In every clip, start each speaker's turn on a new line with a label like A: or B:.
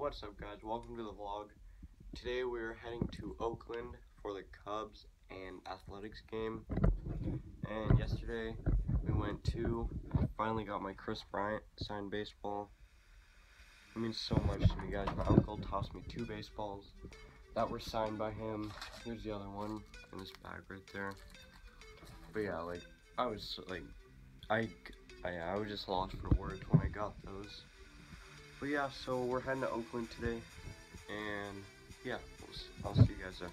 A: what's up guys? Welcome to the vlog. Today we're heading to Oakland for the Cubs and athletics game. And yesterday we went to, finally got my Kris Bryant signed baseball. It means so much to me guys. My uncle tossed me two baseballs that were signed by him. Here's the other one in this bag right there. But yeah, like, I was like, I, I, I was just lost for words when I got those. But yeah, so we're heading to Oakland today, and yeah, we'll, I'll see you guys there.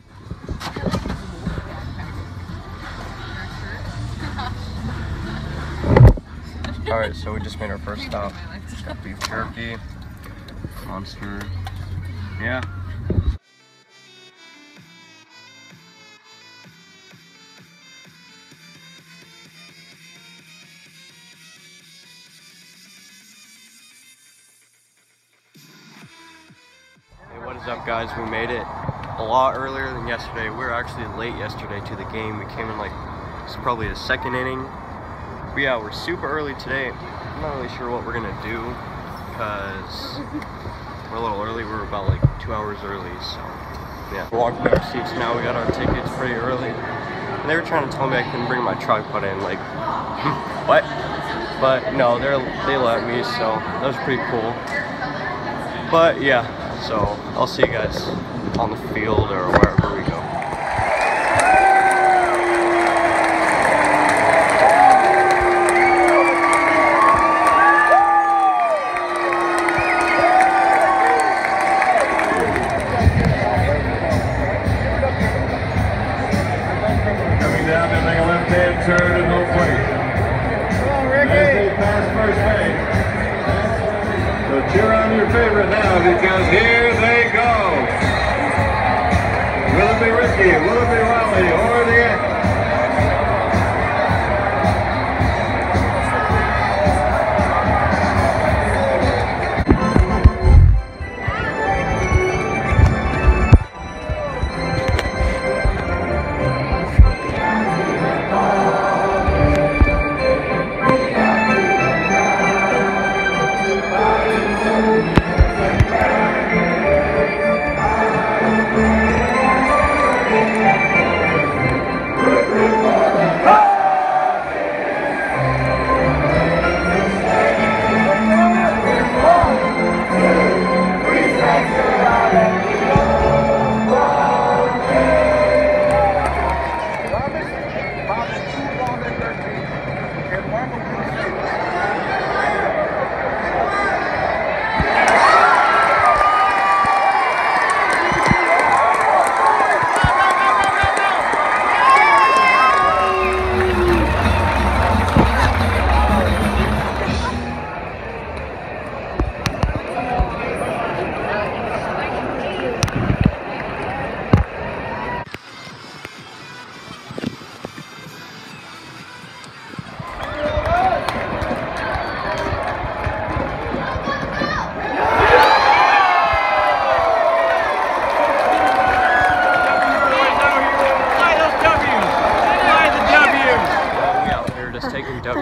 A: Alright, so we just made our first stop. Got beef jerky, monster. Yeah. Up guys? We made it a lot earlier than yesterday. We were actually late yesterday to the game. We came in like, it's probably the second inning. But yeah, we're super early today. I'm not really sure what we're gonna do because we're a little early. We're about like two hours early, so yeah. We're walking our seats now. We got our tickets pretty early. And they were trying to tell me I couldn't bring my tripod in, like, what? But no, they they let me, so that was pretty cool. But yeah, so I'll see you guys on the field or wherever we go.
B: Coming down to make a left-hand turn and no plate. Come on, Ricky. As they pass first base. Favorite now because here they go. Will it be Ricky? Will it be Raleigh? Or the X?
A: we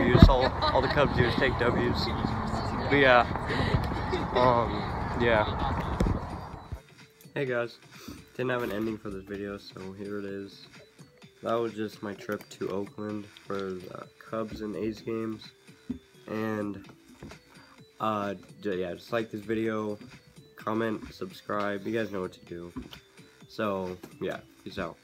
A: W's. All, all the Cubs do is take W's. But yeah, um, yeah. Hey guys, didn't have an ending for this video, so here it is. That was just my trip to Oakland for the Cubs and A's games. And, uh, yeah, just like this video, comment, subscribe, you guys know what to do. So, yeah, peace out.